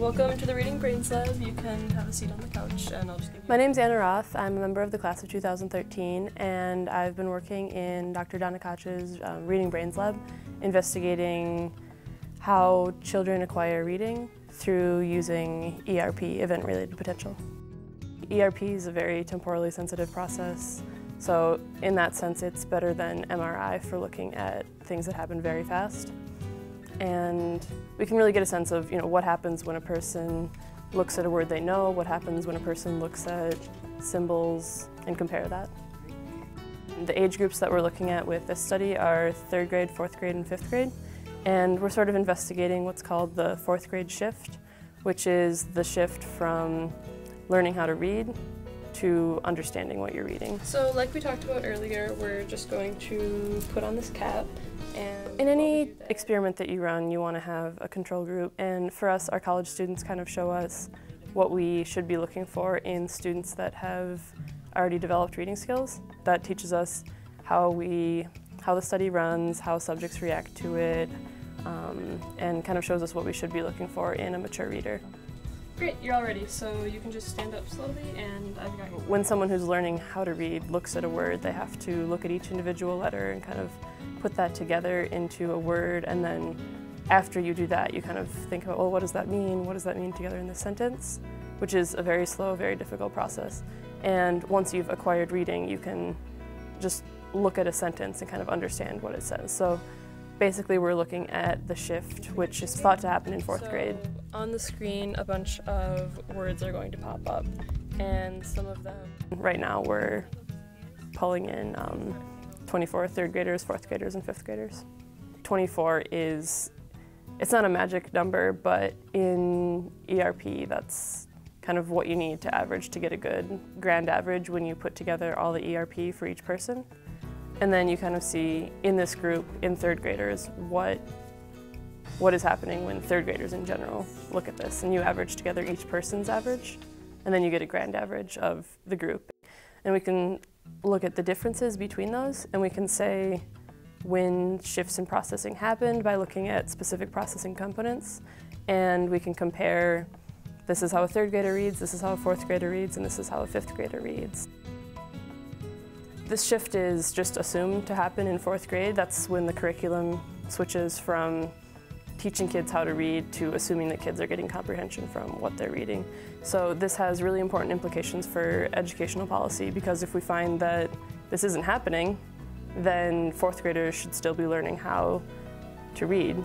Welcome to the Reading Brains Lab. You can have a seat on the couch and I'll just give you My name's Anna Roth. I'm a member of the class of 2013 and I've been working in Dr. Donna Coch's um, Reading Brains Lab investigating how children acquire reading through using ERP, Event Related Potential. ERP is a very temporally sensitive process, so in that sense it's better than MRI for looking at things that happen very fast and we can really get a sense of you know what happens when a person looks at a word they know, what happens when a person looks at symbols and compare that. The age groups that we're looking at with this study are third grade, fourth grade, and fifth grade. And we're sort of investigating what's called the fourth grade shift, which is the shift from learning how to read to understanding what you're reading. So like we talked about earlier, we're just going to put on this cap and in any experiment that you run, you want to have a control group. And for us, our college students kind of show us what we should be looking for in students that have already developed reading skills. That teaches us how we, how the study runs, how subjects react to it, um, and kind of shows us what we should be looking for in a mature reader. Great, you're all ready, so you can just stand up slowly and I've got you. When someone who's learning how to read looks at a word, they have to look at each individual letter and kind of put that together into a word and then after you do that you kind of think about, well, what does that mean? What does that mean together in this sentence? Which is a very slow, very difficult process. And once you've acquired reading, you can just look at a sentence and kind of understand what it says. So basically we're looking at the shift, which is thought to happen in fourth grade. On the screen, a bunch of words are going to pop up, and some of them. Right now we're pulling in um, 24 third graders, fourth graders, and fifth graders. 24 is, it's not a magic number, but in ERP, that's kind of what you need to average to get a good grand average when you put together all the ERP for each person. And then you kind of see in this group, in third graders, what what is happening when third graders in general look at this. And you average together each person's average, and then you get a grand average of the group. And we can look at the differences between those, and we can say when shifts in processing happened by looking at specific processing components, and we can compare this is how a third grader reads, this is how a fourth grader reads, and this is how a fifth grader reads. This shift is just assumed to happen in fourth grade. That's when the curriculum switches from teaching kids how to read to assuming that kids are getting comprehension from what they're reading. So this has really important implications for educational policy because if we find that this isn't happening, then fourth graders should still be learning how to read.